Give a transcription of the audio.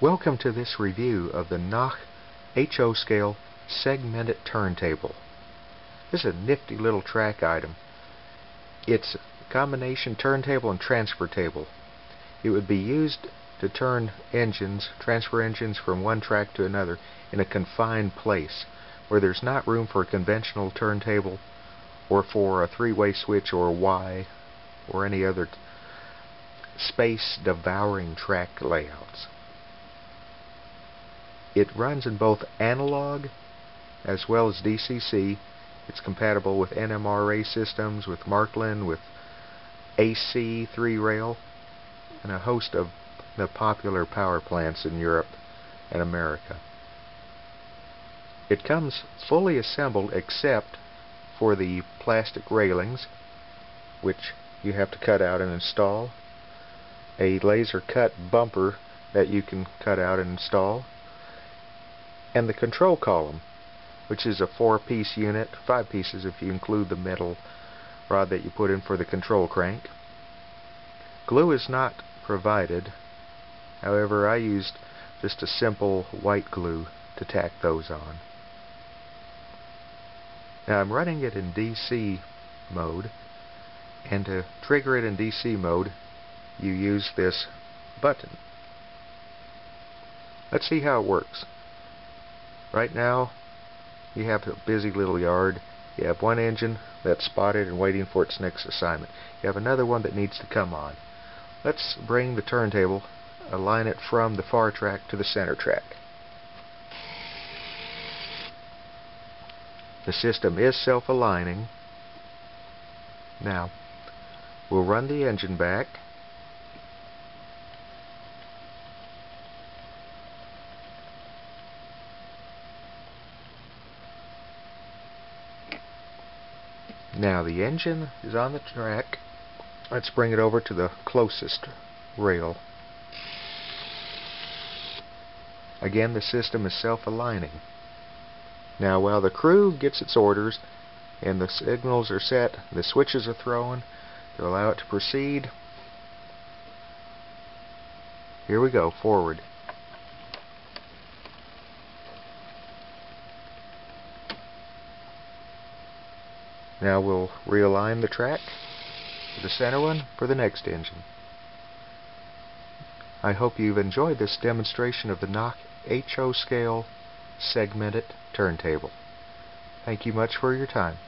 Welcome to this review of the NOCH HO scale segmented turntable. This is a nifty little track item. It's a combination turntable and transfer table. It would be used to turn engines, transfer engines from one track to another in a confined place where there's not room for a conventional turntable or for a three-way switch or a Y or any other space devouring track layouts. It runs in both analog as well as DCC. It's compatible with NMRA systems, with Märklin, with AC 3-rail, and a host of the popular power plants in Europe and America. It comes fully assembled except for the plastic railings, which you have to cut out and install, a laser cut bumper that you can cut out and install, and the control column which is a four piece unit five pieces if you include the metal rod that you put in for the control crank. Glue is not provided. However I used just a simple white glue to tack those on. Now I'm running it in DC mode and to trigger it in DC mode you use this button. Let's see how it works Right now, you have a busy little yard. You have one engine that's spotted and waiting for its next assignment. You have another one that needs to come on. Let's bring the turntable, align it from the far track to the center track. The system is self-aligning. Now, we'll run the engine back. Now the engine is on the track. Let's bring it over to the closest rail. Again, the system is self-aligning. Now while the crew gets its orders and the signals are set, the switches are thrown to allow it to proceed. Here we go, forward. Now we'll realign the track to the center one for the next engine. I hope you've enjoyed this demonstration of the NOCH HO scale segmented turntable. Thank you much for your time.